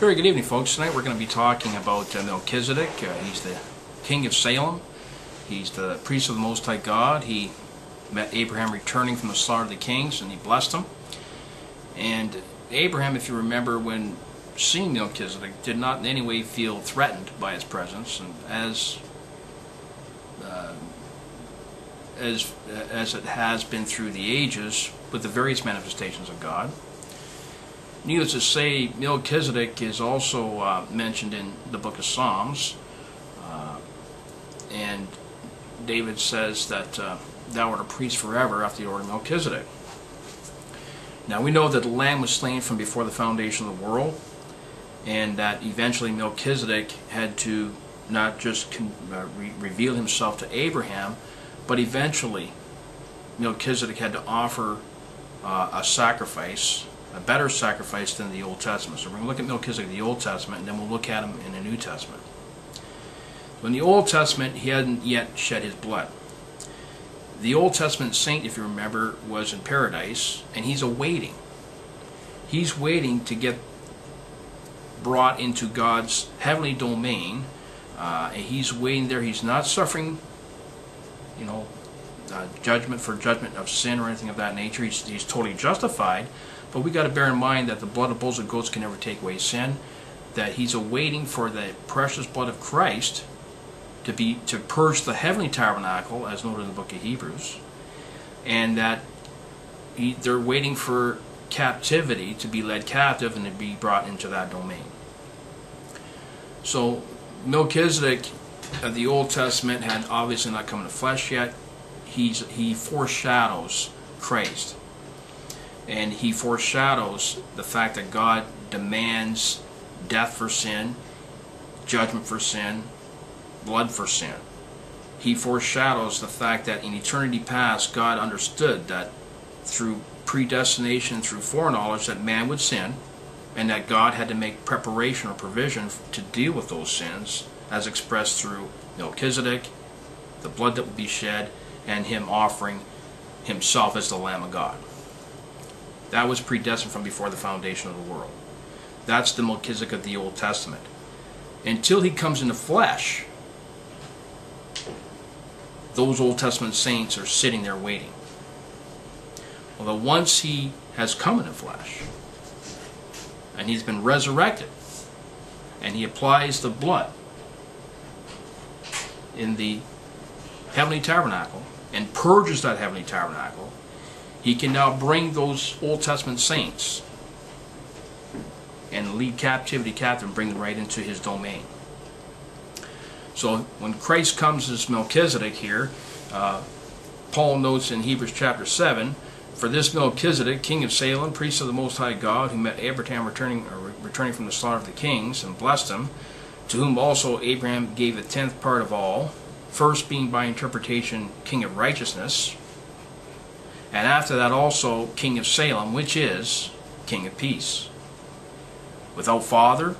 Very good evening, folks. Tonight we're going to be talking about uh, Melchizedek. Uh, he's the king of Salem. He's the priest of the Most High God. He met Abraham returning from the slaughter of the kings, and he blessed him. And Abraham, if you remember, when seeing Melchizedek, did not in any way feel threatened by his presence, and as uh, as as it has been through the ages with the various manifestations of God. Needless to say, Melchizedek is also uh, mentioned in the book of Psalms, uh, and David says that uh, thou art a priest forever after the order of Melchizedek. Now we know that the Lamb was slain from before the foundation of the world, and that eventually Melchizedek had to not just uh, re reveal himself to Abraham, but eventually Melchizedek had to offer uh, a sacrifice a better sacrifice than the Old Testament. So we're going to look at Melchizedek in the Old Testament, and then we'll look at him in the New Testament. So In the Old Testament, he hadn't yet shed his blood. The Old Testament saint, if you remember, was in paradise, and he's awaiting. He's waiting to get brought into God's heavenly domain. Uh, and he's waiting there. He's not suffering, you know, uh, judgment for judgment of sin or anything of that nature. He's, he's totally justified. But we got to bear in mind that the blood of bulls and goats can never take away sin. That he's awaiting for the precious blood of Christ to be to purge the heavenly tabernacle, as noted in the book of Hebrews, and that he, they're waiting for captivity to be led captive and to be brought into that domain. So Melchizedek of the Old Testament had obviously not come the flesh yet. He's he foreshadows Christ and he foreshadows the fact that God demands death for sin, judgment for sin, blood for sin. He foreshadows the fact that in eternity past, God understood that through predestination, through foreknowledge, that man would sin, and that God had to make preparation or provision to deal with those sins, as expressed through Melchizedek, the blood that would be shed, and him offering himself as the Lamb of God. That was predestined from before the foundation of the world. That's the Melchizedek of the Old Testament. Until he comes in the flesh, those Old Testament saints are sitting there waiting. Although once he has come in the flesh, and he's been resurrected, and he applies the blood in the heavenly tabernacle, and purges that heavenly tabernacle, he can now bring those Old Testament saints and lead captivity captive and bring them right into his domain. So when Christ comes as Melchizedek here, uh, Paul notes in Hebrews chapter 7, For this Melchizedek, king of Salem, priest of the Most High God, who met Abraham returning, returning from the slaughter of the kings, and blessed him, to whom also Abraham gave a tenth part of all, first being by interpretation king of righteousness, and after that also king of Salem, which is king of peace. Without father,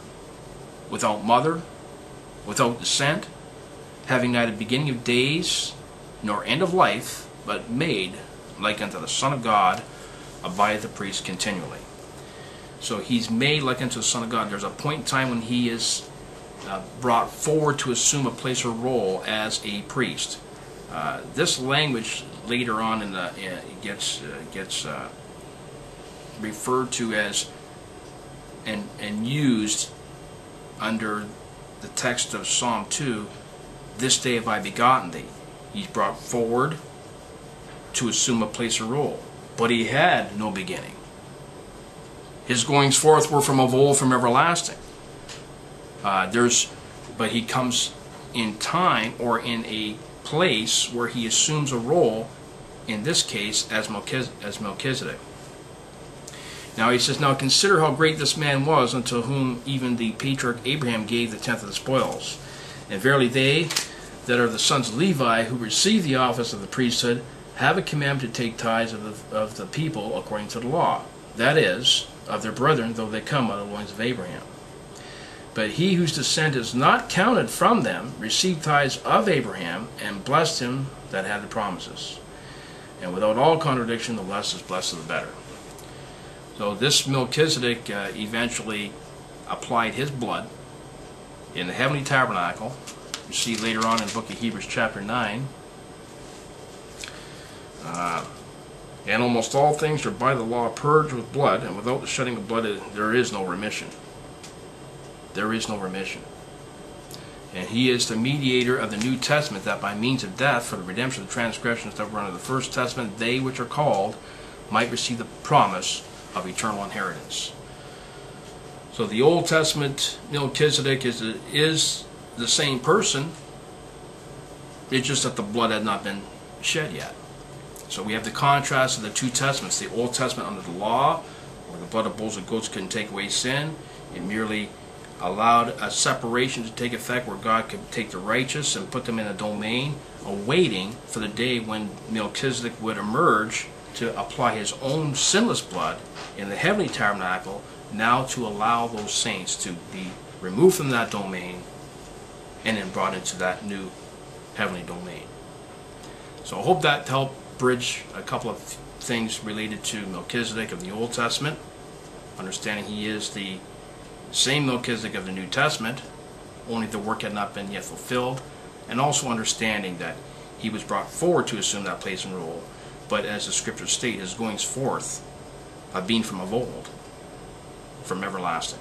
without mother, without descent, having neither beginning of days nor end of life, but made like unto the Son of God, abideth the priest continually. So he's made like unto the Son of God. There's a point in time when he is uh, brought forward to assume a place or role as a priest. Uh, this language later on in the uh, gets uh, gets uh, referred to as and and used under the text of Psalm 2 this day have I begotten thee. He's brought forward to assume a place or role but he had no beginning. His goings forth were from of old from everlasting. Uh, there's but he comes in time or in a place where he assumes a role, in this case, as, Melchizedek. Now he says, Now consider how great this man was, unto whom even the patriarch Abraham gave the tenth of the spoils. And verily they that are the sons of Levi, who receive the office of the priesthood, have a commandment to take tithes of the, of the people according to the law. That is, of their brethren, though they come out of the loins of Abraham. But he whose descent is not counted from them received tithes of Abraham and blessed him that had the promises. And without all contradiction, the less is blessed of the better. So this Melchizedek uh, eventually applied his blood in the heavenly tabernacle. You see later on in the book of Hebrews chapter 9. Uh, and almost all things are by the law purged with blood, and without the shedding of blood there is no remission. There is no remission. And he is the mediator of the New Testament, that by means of death, for the redemption of the transgressions that were under the First Testament, they which are called might receive the promise of eternal inheritance. So the Old Testament Melchizedek is, is the same person, it's just that the blood had not been shed yet. So we have the contrast of the two testaments. The Old Testament under the law, where the blood of bulls and goats couldn't take away sin. It merely allowed a separation to take effect where God could take the righteous and put them in a domain, awaiting for the day when Melchizedek would emerge to apply his own sinless blood in the heavenly tabernacle, now to allow those saints to be removed from that domain and then brought into that new heavenly domain. So I hope that helped bridge a couple of things related to Melchizedek of the Old Testament, understanding he is the same Melchizedek of the New Testament, only the work had not been yet fulfilled, and also understanding that he was brought forward to assume that place and role, but as the scriptures state, his goings forth have been from of old, from everlasting.